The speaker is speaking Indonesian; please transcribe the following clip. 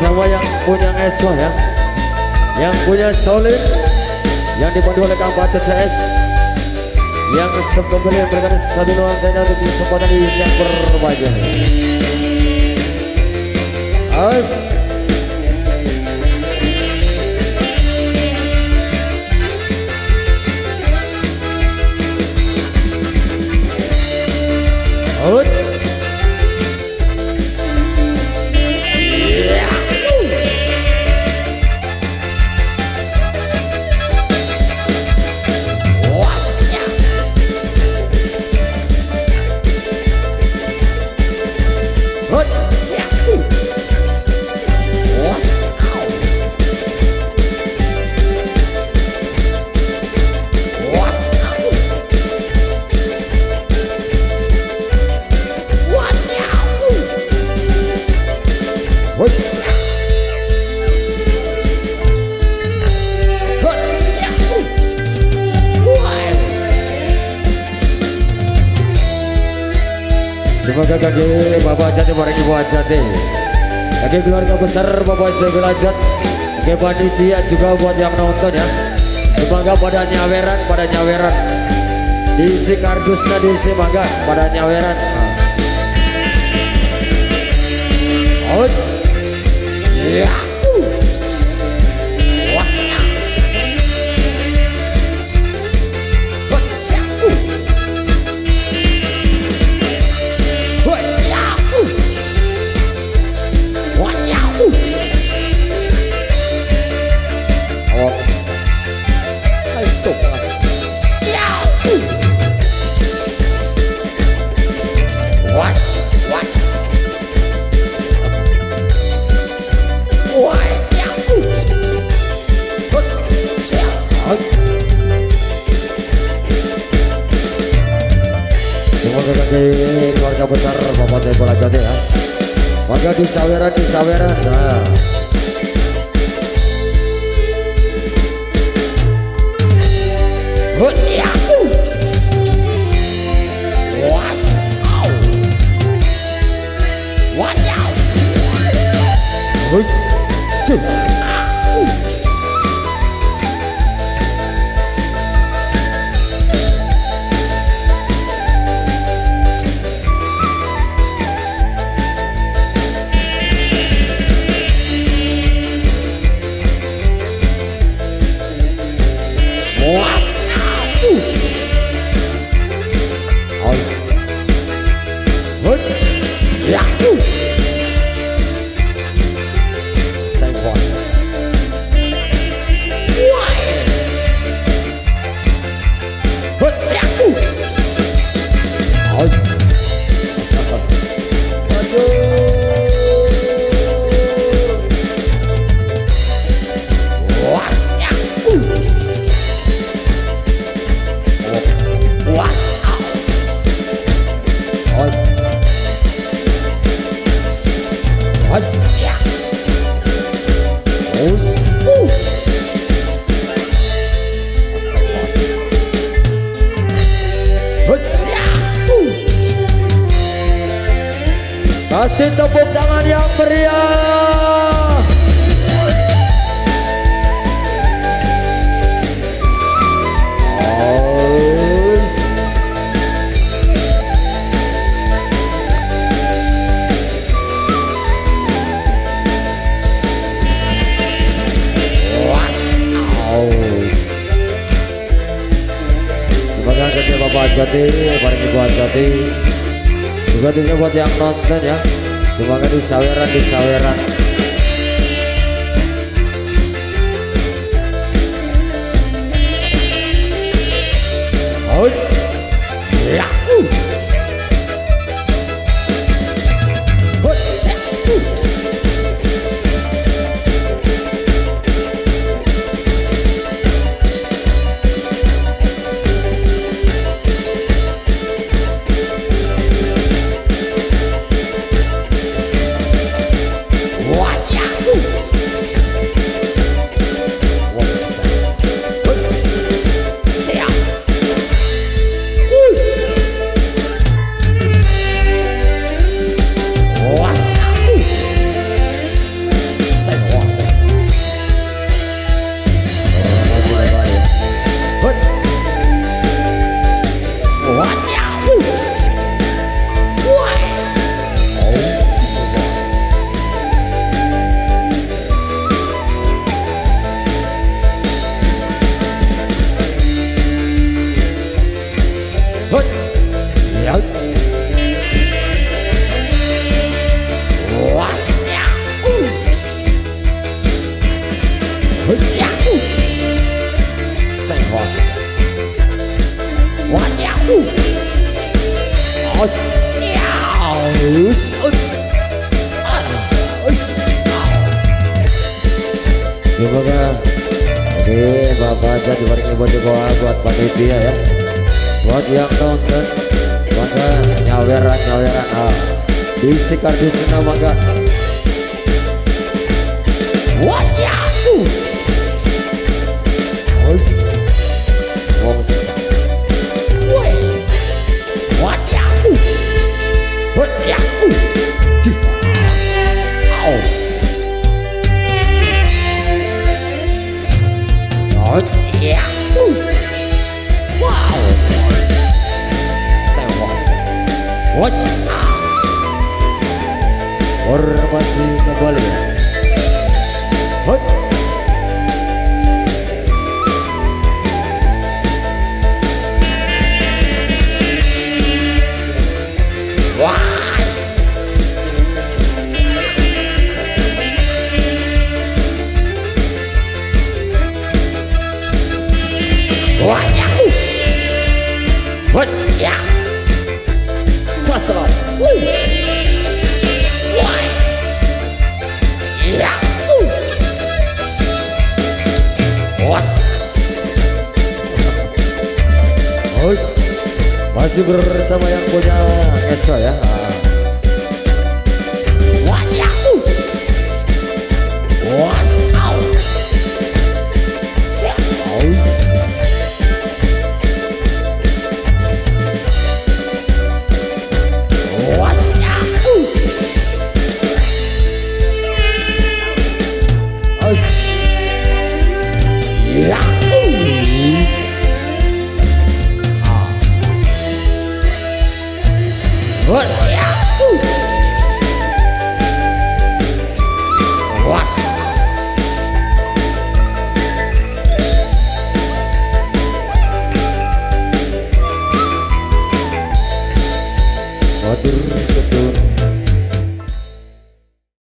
Jawa yang punya ngeco ya. Yang punya solid yang dipandu oleh Kang Pacet CS yang sebelumnya memberikan satu nuansa untuk kesempatan di yang berwajah. As Semoga kaki Bapak Jati bareng Ibu Ajati Kaki keluarga besar Bapak Ibu Ajat. Kaki panitia juga buat yang nonton ya. Semoga pada nyaweran pada nyaweran. Diisi kardusnya diisi mangga pada nyaweran. Out Yeah sebagai keluarga besar Bapak Bola Jati ya. Maka di saweran di saweran nah Was, Kasih tepuk tangan yang meriah. Semoga kerja Bapak Jati, Jati juga tentunya buat yang nonton ya semoga di saweran di saweran Oh. Wow. Os. Semoga Oke, Bapak aja dibarengi buat juga buat panitia ya. Buat yang nonton, maka nyaweran nyaweran ah. Di sikar di sana maka. Ормази на голове. Masih bersama yang punya Eco ya.